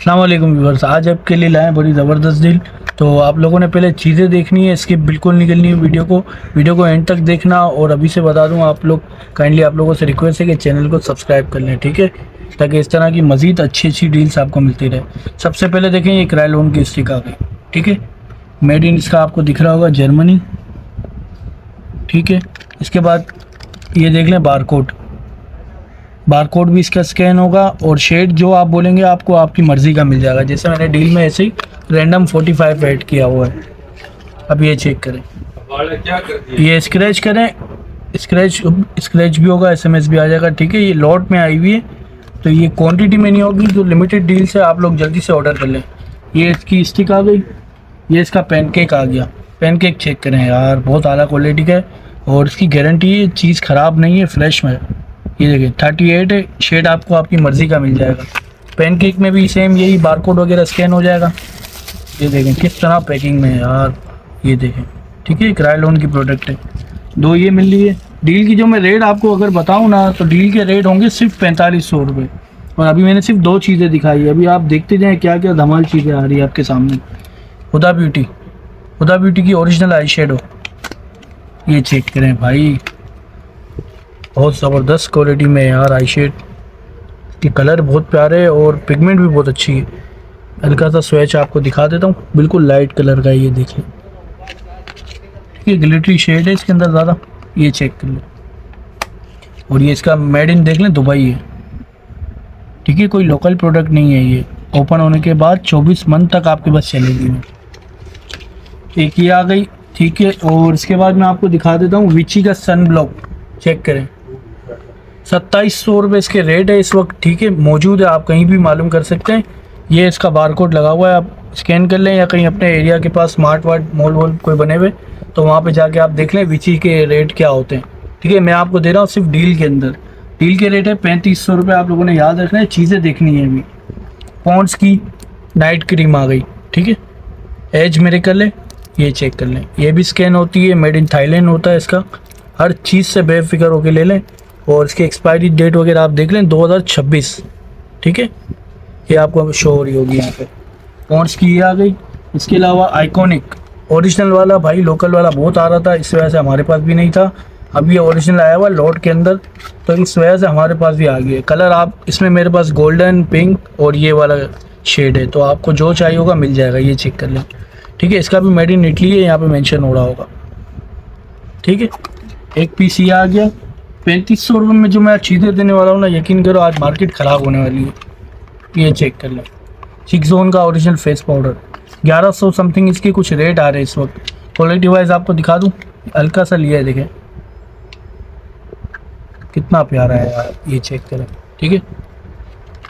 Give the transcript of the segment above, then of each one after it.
अल्लाम viewers आज आपके लिए लाएँ बड़ी ज़बरदस्त डील। तो आप लोगों ने पहले चीज़ें देखनी है, इसकी बिल्कुल निकलनी है वीडियो को। वीडियो को एंड तक देखना और अभी से बता दूँ, आप लोग काइंडली आप लोगों से रिक्वेस्ट है कि चैनल को सब्सक्राइब कर लें, ठीक है? ताकि इस तरह की मज़ीद अच्छी अच्छी डील्स आपको मिलती रहे। सबसे पहले देखें, ये क्राई लोन की स्टिक आ गई, ठीक है? मेड इन इसका आपको दिख रहा होगा जर्मनी ठीक है? इसके बाद ये देख लें बारकोड बारकोड भी इसका स्कैन होगा और शेड जो आप बोलेंगे आपको आपकी मर्ज़ी का मिल जाएगा। जैसे मैंने डील में ऐसे ही रैंडम 45 ऐड किया हुआ है। अब ये चेक करें। ये स्क्रैच करें। स्क्रैच स्क्रैच भी होगा एसएमएस भी आ जाएगा। ठीक है ये लॉट में आई हुई है। तो ये क्वांटिटी में नहीं होगी जो लिमिटेड डील से आप लोग जल्दी से ऑर्डर कर लें। ये इसकी स्टिक आ गई। ये इसका पैनकेक आ गया। पैनकेक चेक करें। यार बहुत आला क्वालिटी का है। और इसकी गारंटी है चीज़ ख़राब नहीं है फ्रेश में। ये देखिए थर्टी एट शेड आपको आपकी मर्ज़ी का मिल जाएगा। पैनकेक में भी सेम यही बारकोड वगैरह स्कैन हो जाएगा। ये देखें, किस तरह पैकिंग में यार, ये देखें। ठीक है किराए लोन की प्रोडक्ट है। दो ये मिल रही है। डील की जो मैं रेट आपको अगर बताऊँ ना तो डील के रेट होंगे सिर्फ़ पैंतालीस सौ रुपये और अभी मैंने सिर्फ़ दो चीज़ें दिखाई है। अभी आप देखते जाएँ क्या क्या धमाल चीज़ें आ रही है आपके सामने। हुदा ब्यूटी हुदा ब्यूटी की ओरिजिनल आई शेडो ये चेक करें भाई। बहुत ज़बरदस्त क्वालिटी में यार आई शेड के कलर बहुत प्यारे और पिगमेंट भी बहुत अच्छी है। हल्का सा स्वेच आपको दिखा देता हूँ। बिल्कुल लाइट कलर का ये देखिए। ये ग्लिटरी शेड है इसके अंदर ज़्यादा। ये चेक कर लो। और ये इसका मेड इन देख लें, दुबई है। ठीक है, कोई लोकल प्रोडक्ट नहीं है ये। ओपन होने के बाद 24 मंथ तक आपके पास चलेगी एक ये आ गई, ठीक है। और इसके बाद मैं आपको दिखा देता हूँ विची का सन ब्लॉक चेक करें। सत्ताईस सौ रुपये इसके रेट है, इस वक्त ठीक है, मौजूद है, आप कहीं भी मालूम कर सकते हैं। ये इसका बार कोड लगा हुआ है, आप स्कैन कर लें या कहीं अपने एरिया के पास स्मार्ट वार्ट मॉल वॉल कोई बने हुए तो वहाँ पे जाके आप देख लें विची के रेट क्या होते हैं। ठीक है, मैं आपको दे रहा हूँ सिर्फ़ डील के अंदर। डील के रेट है पैंतीस सौ रुपये आप लोगों ने याद रखना है, चीज़ें देखनी है अभी। पॉन्ट्स की नाइट क्रीम आ गई, ठीक है? एज मेरे कर लें, ये चेक कर लें। ये भी स्कैन होती है मेड इन थाईलैंड होता है इसका। हर चीज़ से बेफिक्र होकर ले लें। और इसकी एक्सपायरी डेट वगैरह आप देख लें 2026 ठीक है? ये आपको शो हो रही होगी यहाँ पे। पॉन्ट्स की ये आ गई। इसके अलावा आइकॉनिक ओरिजिनल वाला भाई लोकल वाला बहुत आ रहा था, इस वजह से हमारे पास भी नहीं था। अब ये ओरिजिनल आया हुआ लॉट के अंदर तो इस वजह से हमारे पास भी आ गया कलर आप, इसमें मेरे पास गोल्डन पिंक और ये वाला शेड है। तो आपको जो चाहिए होगा मिल जाएगा, ये चेक कर लें। ठीक है? इसका भी मेड इन इटली है, यहाँ पे मेंशन हो रहा होगा। ठीक है? एक पीस ये आ गया। पैंतीस सौ रुपये में जो मैं चीज़ें देने वाला हूँ ना यकीन करो आज मार्केट ख़राब होने वाली है। ये चेक कर लें। सिक्स जोन का ओरिजिनल फेस पाउडर ग्यारह सौ समथिंग इसके कुछ रेट आ रहे हैं इस वक्त। क्वालिटी वाइज आपको दिखा दूँ? हल्का सा लिया है देखें। कितना प्यारा है यार ये चेक करें। ठीक है?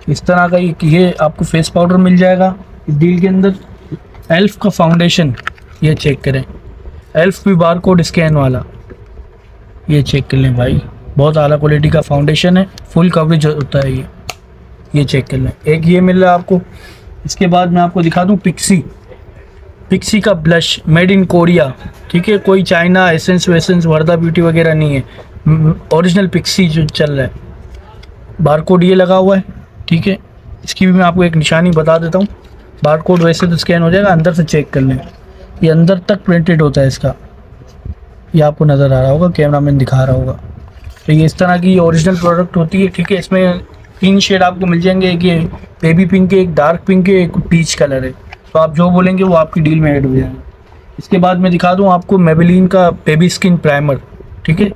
इस तरह का ये, ये आपको फेस पाउडर मिल जाएगा इस डील के अंदर। एल्फ का फाउंडेशन ये चेक करें। एल्फ भी बार कोड स्कैन वाला। ये चेक कर लें भाई। बहुत आला क्वालिटी का फाउंडेशन है फुल कवरेज होता है ये। ये चेक कर लें। एक ये मिल रहा है आपको। इसके बाद मैं आपको दिखा दूँ पिक्सी पिक्सी का ब्लश मेड इन कोरिया ठीक है, कोई चाइना एसेंस वेसेंस वर्दा ब्यूटी वगैरह नहीं है। ओरिजिनल पिक्सी जो चल रहा है। बारकोड ये लगा हुआ है। ठीक है, इसकी भी मैं आपको एक निशानी बता देता हूँ। बारकोड वैसे तो स्कैन हो जाएगा, अंदर से चेक कर लें। ये अंदर तक प्रिंटेड होता है इसका। ये आपको नज़र आ रहा होगा कैमरा मैन दिखा रहा होगा। तो ये इस तरह की ओरिजिनल प्रोडक्ट होती है ठीक है इसमें तीन शेड आपको मिल जाएँगे, एक ये बेबी पिंक है, एक डार्क पिंक है, एक पीच कलर है। तो आप जो बोलेंगे, वो आपकी डील में ऐड हो जाएगा। इसके बाद मैं दिखा दूँ आपको मेबलिन का बेबी स्किन प्राइमर ठीक है?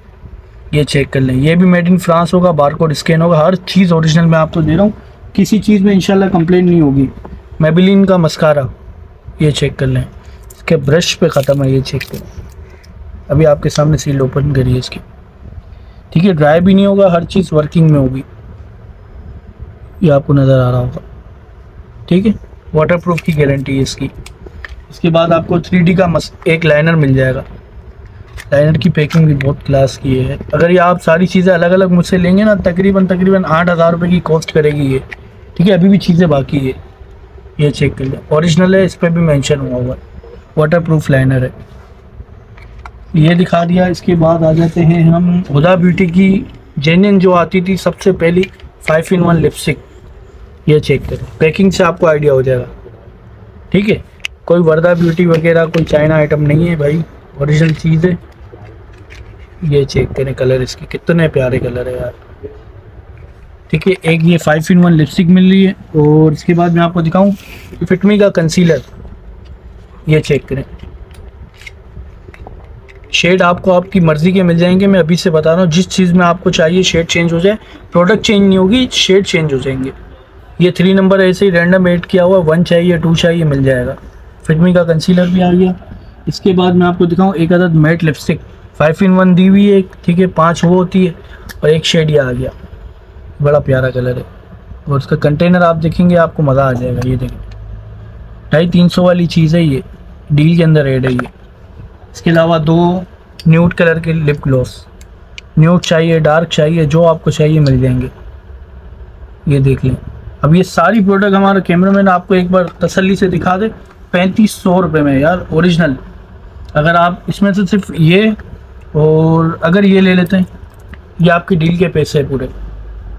ये चेक कर लें। ये भी मेड इन फ्रांस होगा बारकोड स्कैन होगा। हर चीज़ ओरिजिनल मैं आपको दे रहा हूँ। किसी चीज़ में इंशाल्लाह कंप्लेंट नहीं होगी। मेबलिन का मस्कारा ये चेक कर लें। इसके ब्रश पे ख़त्म है, ये चेक करें। अभी आपके सामने सील ओपन करिए इसकी। ठीक है ड्राई भी नहीं होगा, हर चीज़ वर्किंग में होगी। ये आपको नज़र आ रहा होगा। ठीक है? वाटर प्रूफ की गारंटी है इसकी। इसके बाद आपको थ्री का मस, एक लाइनर मिल जाएगा। लाइनर की पैकिंग भी बहुत क्लास की है। अगर ये आप सारी चीज़ें अलग अलग मुझसे लेंगे ना, तकरीबन तकरीबन आठ हज़ार रुपये की कॉस्ट करेगी ये। ठीक है, अभी भी चीज़ें बाकी है। ये चेक कर लें। ओरिजिनल है, इस पर भी मेंशन हुआ हुआ है वाटर प्रूफ लाइनर है। ये दिखा दिया, इसके बाद आ जाते हैं हम। हुदा ब्यूटी की जेनियन जो आती थी, सबसे पहली फाइव इन वन लिपस्टिक ये चेक करें। पैकिंग से आपको आइडिया हो जाएगा। ठीक है? कोई वर्दा ब्यूटी वगैरह, कोई चाइना आइटम नहीं है भाई। ओरिजिनल चीज़ है। ये चेक करें कलर इसके। कितने प्यारे कलर है यार। ठीक है, एक ये फाइव इन वन लिपस्टिक मिल रही है। और इसके बाद मैं आपको दिखाऊँ फिटमी का कंसीलर ये चेक करें। शेड आपको आपकी मर्ज़ी के मिल जाएँगे। मैं अभी से बता रहा हूँ, जिस चीज़ में आपको चाहिए शेड चेंज हो जाए प्रोडक्ट चेंज नहीं होगी, शेड चेंज हो जाएँगे। ये थ्री नंबर ऐसे ही रैंडम एड किया हुआ वन चाहिए टू चाहिए, मिल जाएगा। फिटमी का कंसीलर भी आ गया। इसके बाद मैं आपको दिखाऊँ, एक अदद matte lipstick five in one दी हुई है ठीक है, पाँच वो होती है, और एक शेड ये आ गया। बड़ा प्यारा कलर है। और उसका कंटेनर आप देखेंगे, आपको मज़ा आ जाएगा, ये देखें। ढाई तीन सौ वाली चीज़ है ये डील के अंदर रेड है ये। इसके अलावा दो न्यूट कलर के लिप ग्लॉस न्यूट चाहिए डार्क चाहिए, जो आपको चाहिए मिल जाएँगे। ये देख लें। अब ये सारी प्रोडक्ट हमारा कैमरा मैन आपको एक बार तसल्ली से दिखा दे। पैंतीस सौ रुपये में यार ओरिजिनल अगर आप इसमें से सिर्फ़ ये और अगर ये ले लेते हैं, ये आपकी डील के पैसे है पूरे।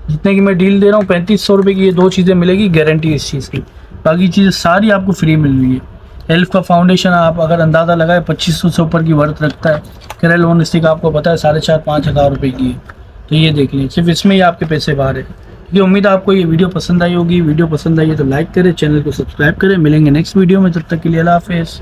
जितने की मैं डील दे रहा हूँ, पैंतीस सौ रुपये की ये दो चीज़ें मिलेगी गारंटी इस चीज़ की। बाकी चीज़ें सारी आपको फ्री मिल रही है। एल्फ का फाउंडेशन आप अगर अंदाज़ा लगाए, पच्चीस सौ से ऊपर की वर्थ रखता है। करेल वन स्टिक आपको पता है, साढ़े चार, पाँच हज़ार रुपये की है। तो ये देख लें, सिर्फ़ इसमें ही आपके पैसे बाहर है। क्योंकि उम्मीद आपको ये वीडियो पसंद आई होगी। वीडियो पसंद आई है तो लाइक करें, चैनल को सब्सक्राइब करें। मिलेंगे नेक्स्ट वीडियो में जब तक के लिए अला हाफिज़।